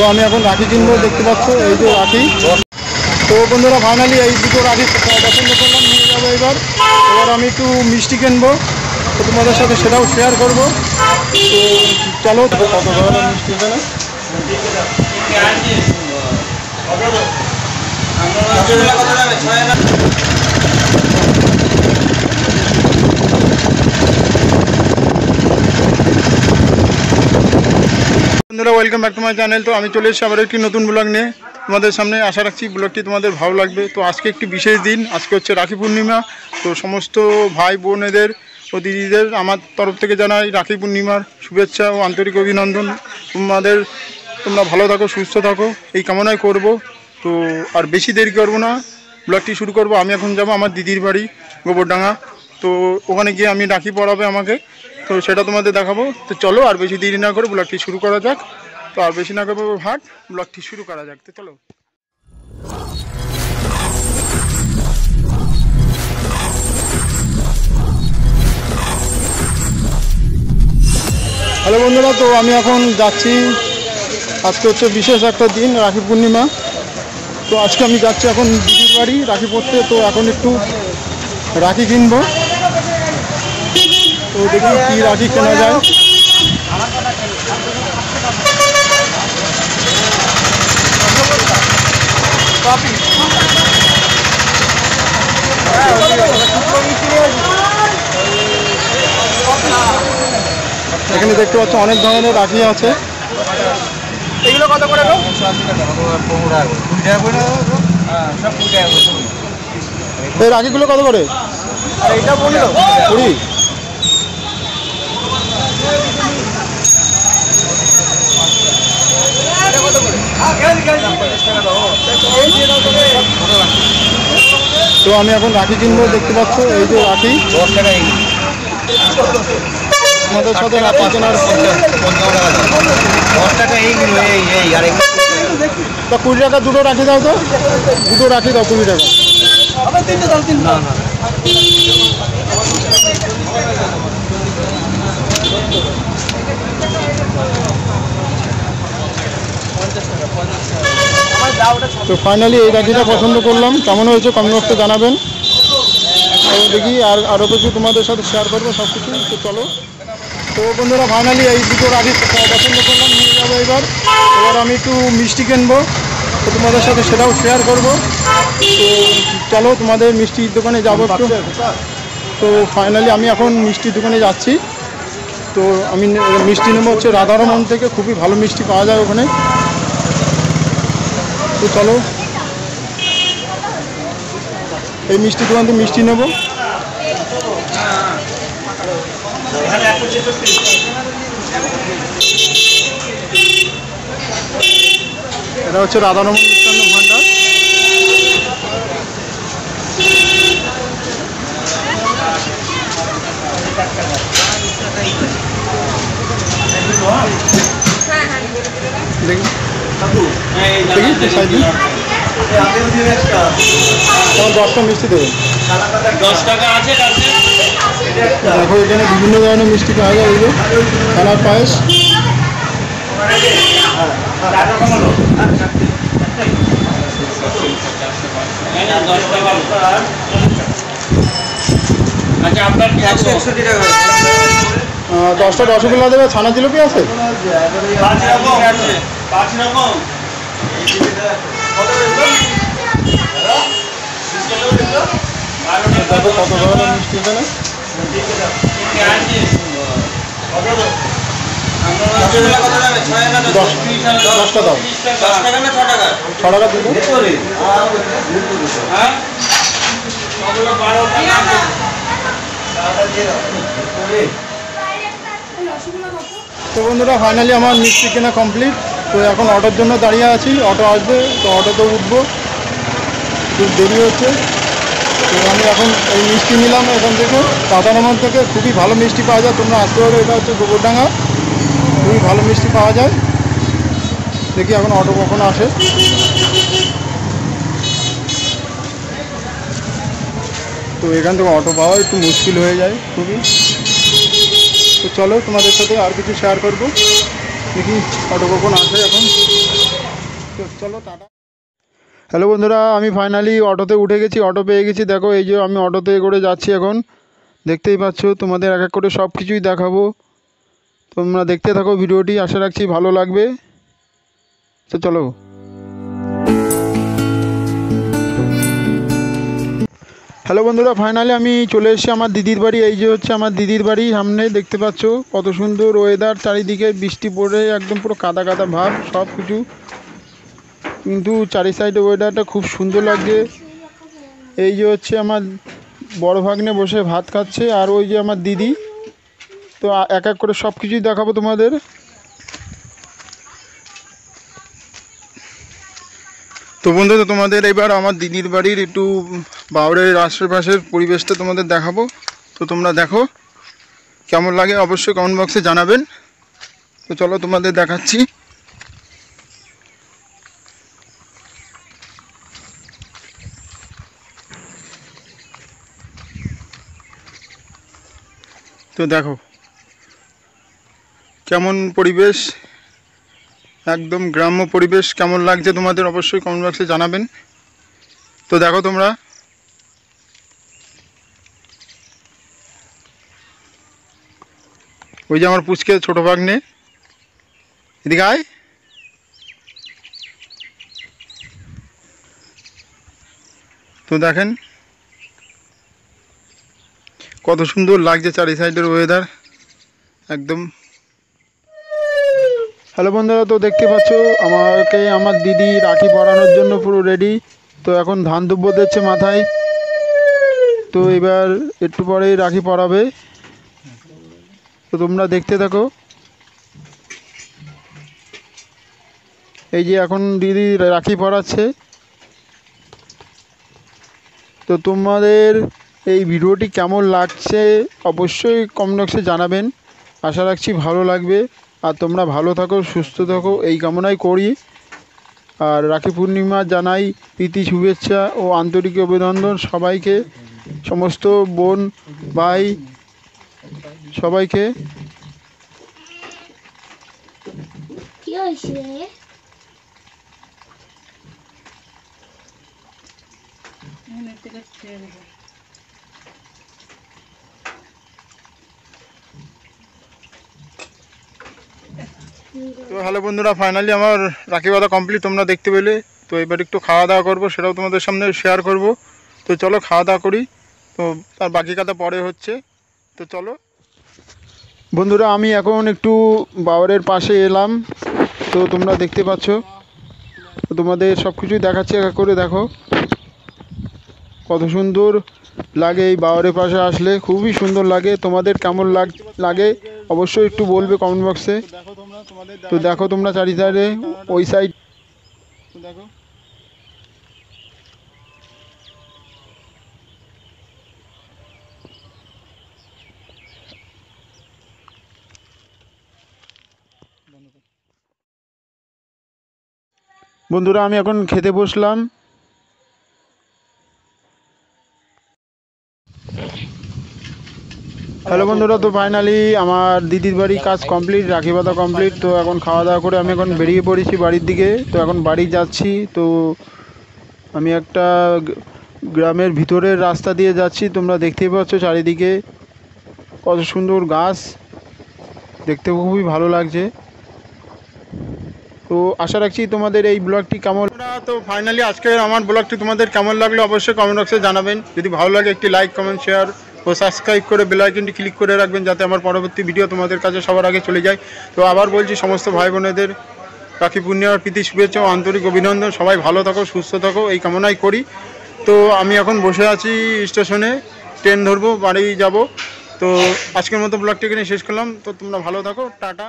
তো আমি এখন রাখি কিনবো দেখতে পাচ্ছ, এই যে রাখি। তো বন্ধুরা ফাইনালি এই দুটো রাখি পছন্দ করলাম, নিয়ে যাব এবার। এবার আমি একটু মিষ্টি কিনবো, তো তোমাদের সাথে সেটাও শেয়ার করব। তো চলো মিষ্টি এখানে? বন্ধুরা welcome back to my channel তো আমি চলে এসেছি আবার একটি নতুন ব্লগ নিয়ে। তোমাদের সামনে আশা রাখছি ব্লগটি তোমাদের ভালো লাগবে। তো আজকে একটি বিশেষ দিন। আজকে হচ্ছে রাখি পূর্ণিমা। তো সমস্ত ভাই বোনেদের ও দিদিদের আমার তরফ থেকে জানাই রাখি পূর্ণিমার শুভেচ্ছা ও আন্তরিক অভিনন্দন। তোমাদের, তোমরা ভালো থাকো, সুস্থ থাকো। এই কামনাই করব। তো আর বেশি দেরি করব না। ব্লগটি শুরু করব। আমি এখন যাব আমার দিদির বাড়ি, গোবরডাঙ্গা। তো ওখানে গিয়ে আমি রাখি পড়াবে আমাকে। তো সেটা তোমাদের দেখাবো। তো চলো আর বেশি দেরি না করে ব্লগটি শুরু করা যাক। তো আর বেশি না করব ভাট ব্লগটি শুরু করা যাক। তো চলো। হ্যালো বন্ধুরা, তো আমি এখন যাচ্ছি। আজকে হচ্ছে বিশেষ একটা দিন, রাখি পূর্ণিমা। তো আজকে আমি যাচ্ছি এখন দিদির বাড়ি, রাখি পড়তে। তো এখন একটু রাখি কিনবো। তো দেখি কি রাখি কেনা যায়। এখানে দেখতে পাচ্ছ অনেক ধরনের রাখি আছে। এগুলো কত করে গো? এই রাখিগুলো কত করে? আর এটা পনেরো। কুড়ি? তো আমি এখন রাখি কিনবো দেখতে পাচ্ছ এই যে রাখি। দশ টাকা আমাদের সাথে রাখি কেনার দশ টাকা এই এই তা কুড়ি টাকা দুটো রাখি দাও তো। দুটো রাখি দাও কুড়ি টাকা। তিনটে দাও তিনটে তো ফাইনালি এই রাখিটা পছন্দ করলাম। কেমন হয়েছে কমেন্ট বক্সে জানাবেন দেখি আর আরও কিছু তোমাদের সাথে শেয়ার করব সব কিছু তো চলো। তো বন্ধুরা ফাইনালি এই দুটো রাখি পছন্দ করলাম, নিয়ে যাব এবার। এবার আমি একটু মিষ্টি কিনবো। তো তোমাদের সাথে সেটাও শেয়ার করব। তো চলো, তোমাদের মিষ্টির দোকানে যাব একটু। তো ফাইনালি আমি এখন মিষ্টির দোকানে যাচ্ছি। তো আমি মিষ্টি নেব হচ্ছে রাধারমন থেকে। খুবই ভালো মিষ্টি পাওয়া যায় ওখানে। তো চলো। এই মিষ্টি দোকান থেকে মিষ্টি নেব। এটা হচ্ছে রাধারমন মিষ্টান্ন ভাণ্ডার দেখি দেখি। তো সাইড দিন। তোমার দশটা মিষ্টি দেবে। দেখো এখানে বিভিন্ন ধরনের মিষ্টি পাওয়া যায় এগুলো। ছানার পায়েস। আচ্ছা দশটা রসগোল্লা দেবে ছানা জিলিপি আছে। পাঁচ রকম। কত ধরনের মিষ্টি এখানে দশটা দাও। ছ টাকা? দিবে। তো বন্ধুরা ফাইনালি আমার মিষ্টি কেনা কমপ্লিট তো এখন অটোর জন্য দাঁড়িয়ে আছি। অটো আসবে, তো অটোতে উঠবো। খুব দেরি হচ্ছে। তো আমি এখন এই মিষ্টি নিলাম এখান থেকে। সাধারণ থেকে খুবই ভালো মিষ্টি পাওয়া যায়। তোমরা আসতে পারো এটা হচ্ছে গোবরডাঙ্গা। খুবই ভালো মিষ্টি পাওয়া যায়। দেখি এখন অটো কখন আসে। তো এখান থেকে অটো পাওয়া একটু মুশকিল হয়ে যায় খুবই। তো চলো তোমাদের সাথে আর কিছু শেয়ার করব। দেখি অটো কখন আসে এখন চলো টাটা। হ্যালো বন্ধুরা, আমি ফাইনালি অটোতে উঠে গেছি, অটো পেয়ে গেছি। দেখো, এই যে আমি অটোতে করে যাচ্ছি এখন। দেখতেই পাচ্ছ, তোমাদের এক এক করে সব কিছুই দেখাবো। তোমরা দেখতে থাকো ভিডিওটি, আশা রাখছি ভালো লাগবে। তো চলো। হ্যালো বন্ধুরা ফাইনালি আমি চলে এসেছি আমার দিদির বাড়ি। এই যে হচ্ছে আমার দিদির বাড়ি, সামনে দেখতে পাচ্ছ কত সুন্দর ওয়েদার চারিদিকে বৃষ্টি পড়ে, একদম পুরো কাদা কাদা ভাব, সব কিছু। কিন্তু চারি সাইডে ওয়েদারটা খুব সুন্দর লাগছে। এই যে হচ্ছে আমার বড় ভাগ্নে বসে ভাত খাচ্ছে, আর ওই যে আমার দিদি। তো এক এক করে সব কিছুই দেখাবো তোমাদের। বন্ধুরা তোমাদের এবার আমার দিদির বাড়ির একটু বাউরের আশেপাশের পরিবেশটা তোমাদের দেখাবো। তো তোমরা দেখো, কেমন লাগে অবশ্যই কমেন্ট বক্সে জানাবেন। তো চলো তোমাদের দেখাচ্ছি। তো দেখো, কেমন পরিবেশ? একদম গ্রাম্য পরিবেশ কেমন লাগছে তোমাদের অবশ্যই কমেন্ট বক্সে জানাবেন। তো দেখো তোমরা। ওই যে আমার পুচকে ছোট ভাগ্নে। এদিকে আয়। তো দেখেন। কত সুন্দর লাগছে চারি সাইডের ওয়েদার একদম হ্যালো বন্ধুরা, তো দেখতে পাচ্ছ, আমাকে আমার দিদি রাখি পরানোর জন্য পুরো রেডি তো এখন ধান দুব্য দিচ্ছে মাথায়। তো এবার একটু পরেই রাখি পরাবে। তো তোমরা দেখতে থাকো। এই যে এখন দিদি রাখি পরাচ্ছে। তো তোমাদের এই ভিডিওটি কেমন লাগছে, অবশ্যই কমেন্ট বক্সে জানাবেন। আশা রাখছি ভালো লাগবে। আর তোমরা ভালো থাকো সুস্থ থাকো এই কামনাই করি। আর রাখি পূর্ণিমা জানাই প্রীতি শুভেচ্ছা ও আন্তরিক অভিনন্দন সবাইকে সমস্ত বোন ভাই সবাইকে। কি তো হ্যালো বন্ধুরা ফাইনালি আমার রাখি কমপ্লিট তোমরা দেখতে পেলে। তো এবার একটু খাওয়া দাওয়া করব, সেটাও তোমাদের সামনে শেয়ার করব। তো চলো খাওয়া দাওয়া করি। তো তার বাকি কথা পরে হচ্ছে। তো চলো। বন্ধুরা, আমি এখন একটু বাওয়ারের পাশে এলাম। তো তোমরা দেখতে পাচ্ছ। তোমাদের সব কিছুই দেখাচ্ছি, এক করে দেখো। কত সুন্দর লাগে এই বাওয়ারের পাশে আসলে। খুবই সুন্দর লাগে। তোমাদের কেমন লাগে অবশ্যই একটু বলবে কমেন্ট বক্সে তো দেখো তোমরা চারি সাইডে ওই সাইড দেখো। বন্ধুরা আমি এখন খেতে বসলাম। হ্যালো বন্ধুরা, তো ফাইনালি আমার দিদির বাড়ি কাজ কমপ্লিট রাখি বাঁধা কমপ্লিট তো এখন খাওয়া দাওয়া করে আমি এখন বেরিয়ে পড়েছি বাড়ির দিকে, তো এখন বাড়ি যাচ্ছি, তো আমি একটা গ্রামের ভিতরের রাস্তা দিয়ে যাচ্ছি, তোমরা দেখতেই পাচ্ছ চারিদিকে কত সুন্দর গাছ, দেখতে খুবই ভালো লাগছে। তো আশা রাখছি তোমাদের এই ব্লগটি কেমন তো ফাইনালি আজকে আমার ব্লগটি তোমাদের কেমন লাগল অবশ্যই কমেন্ট বক্সে জানাবেন। যদি ভালো লাগে একটি লাইক কমেন্ট শেয়ার ও সাবস্ক্রাইব করে বেল আইকনটি ক্লিক করে রাখবেন যাতে আমার পরবর্তী ভিডিও তোমাদের কাছে সবার আগে চলে যায়। তো আবার বলছি, সমস্ত ভাই বোনেদের রাখি পূর্ণিমার প্রীতি, শুভেচ্ছা ও আন্তরিক অভিনন্দন। সবাই ভালো থাকো, সুস্থ থাকো, এই কামনাই করি। তো আমি এখন বসে আছি স্টেশনে ট্রেন ধরবো, বাড়ি যাব। তো আজকের মতো ব্লগটি এখানে শেষ করলাম। তো তোমরা ভালো থাকো, টাটা।